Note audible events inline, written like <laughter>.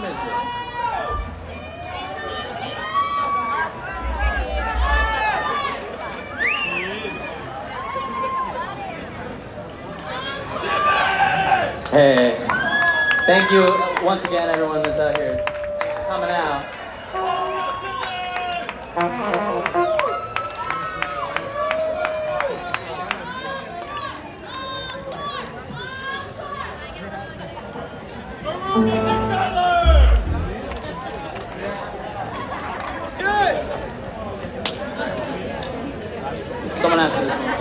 time is it? Hey. Thank you once again, everyone that's out here. Coming out. Mm <laughs> -hmm. Someone asked this one.